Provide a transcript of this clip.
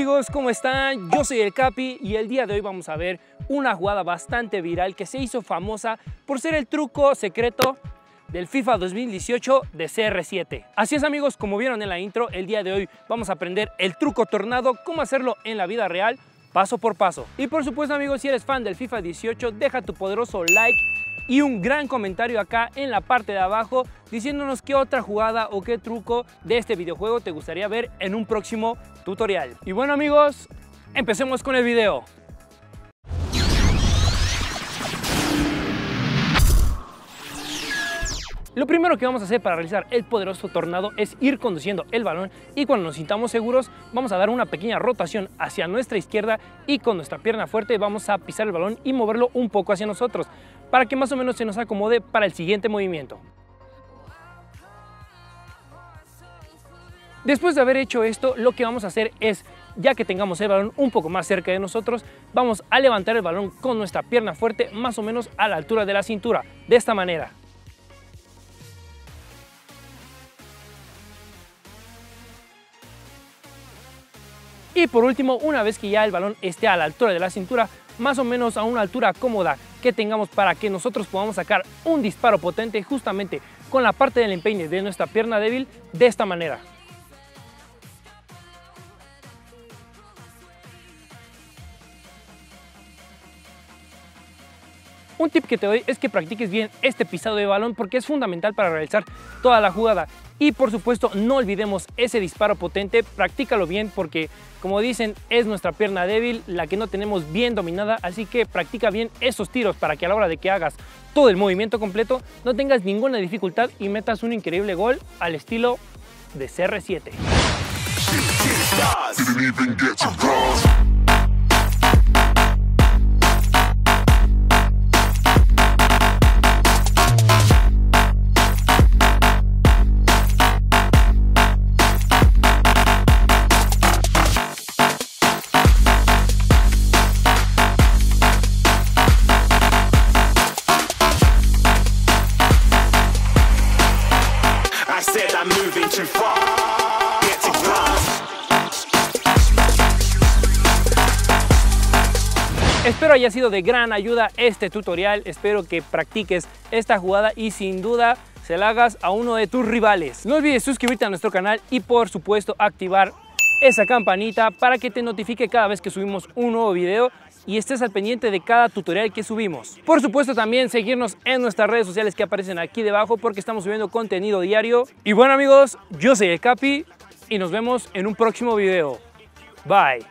amigos? ¿Cómo están? Yo soy el Capi y el día de hoy vamos a ver una jugada bastante viral que se hizo famosa por ser el truco secreto del FIFA 2018 de CR7. Así es amigos, como vieron en la intro, el día de hoy vamos a aprender el truco tornado, cómo hacerlo en la vida real, paso por paso. Y por supuesto amigos, si eres fan del FIFA 18, deja tu poderoso like y un gran comentario acá en la parte de abajo diciéndonos qué otra jugada o qué truco de este videojuego te gustaría ver en un próximo tutorial. Y bueno amigos, empecemos con el video. Lo primero que vamos a hacer para realizar el poderoso tornado es ir conduciendo el balón y cuando nos sintamos seguros vamos a dar una pequeña rotación hacia nuestra izquierda y con nuestra pierna fuerte vamos a pisar el balón y moverlo un poco hacia nosotros para que más o menos se nos acomode para el siguiente movimiento. Después de haber hecho esto, lo que vamos a hacer es, ya que tengamos el balón un poco más cerca de nosotros, vamos a levantar el balón con nuestra pierna fuerte más o menos a la altura de la cintura, de esta manera. Y por último, una vez que ya el balón esté a la altura de la cintura, más o menos a una altura cómoda que tengamos para que nosotros podamos sacar un disparo potente justamente con la parte del empeine de nuestra pierna débil de esta manera. Un tip que te doy es que practiques bien este pisado de balón porque es fundamental para realizar toda la jugada. Y por supuesto no olvidemos ese disparo potente, practícalo bien porque como dicen es nuestra pierna débil la que no tenemos bien dominada, así que practica bien esos tiros para que a la hora de que hagas todo el movimiento completo no tengas ninguna dificultad y metas un increíble gol al estilo de CR7. Espero haya sido de gran ayuda este tutorial, espero que practiques esta jugada y sin duda se la hagas a uno de tus rivales. No olvides suscribirte a nuestro canal y por supuesto activar esa campanita para que te notifique cada vez que subimos un nuevo video y estés al pendiente de cada tutorial que subimos. Por supuesto también seguirnos en nuestras redes sociales que aparecen aquí debajo porque estamos subiendo contenido diario. Y bueno amigos, yo soy el Capi y nos vemos en un próximo video. Bye.